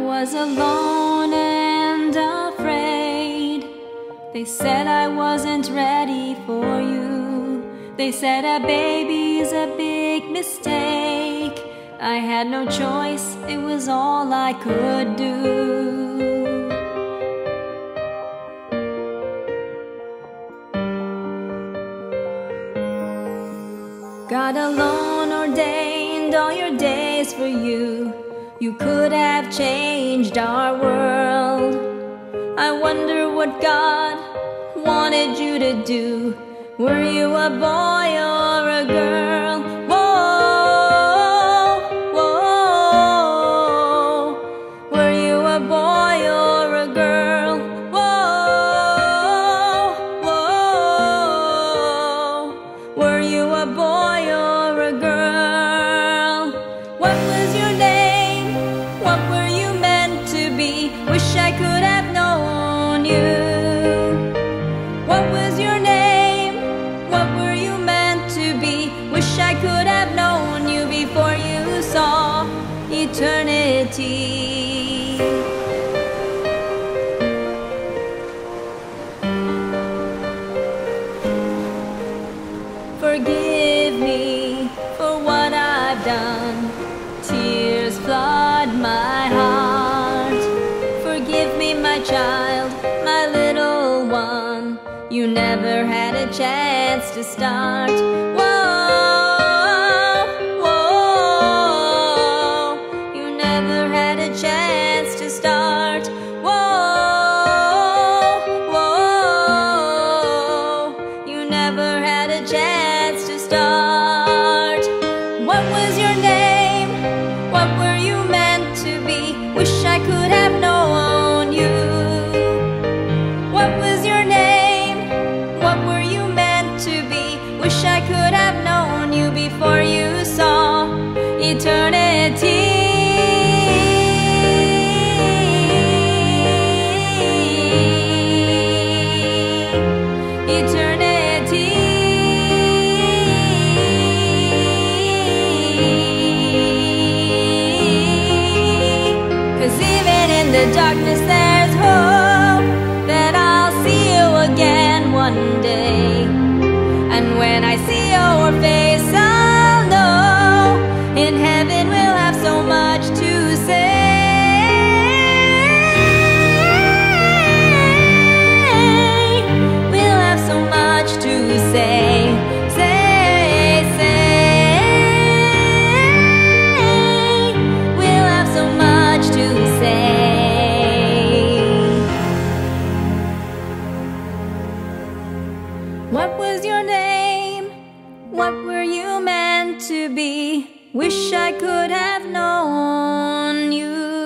was alone and afraid. They said I wasn't ready for you. They said a baby's a big mistake. I had no choice, it was all I could do. God alone ordained all your days for you. You could have changed our world. I wonder what God wanted you to do. Were you a boy or a girl? Whoa, whoa. Were you a boy or a girl? Whoa, whoa. Were you a boy eternity. Forgive me for what I've done. Tears flood my heart. Forgive me, my child, my little one. You never had a chance to start. In the darkness there's hope that I'll see you again one day. And when I see your face, I'll know in heaven we'll have so much to say. We'll have so much to. Say, Wish I could have known you.